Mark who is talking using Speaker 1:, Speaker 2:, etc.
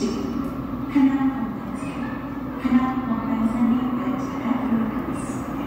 Speaker 1: 하나건강사, 하나건강사님 발차가 들어가겠습니다.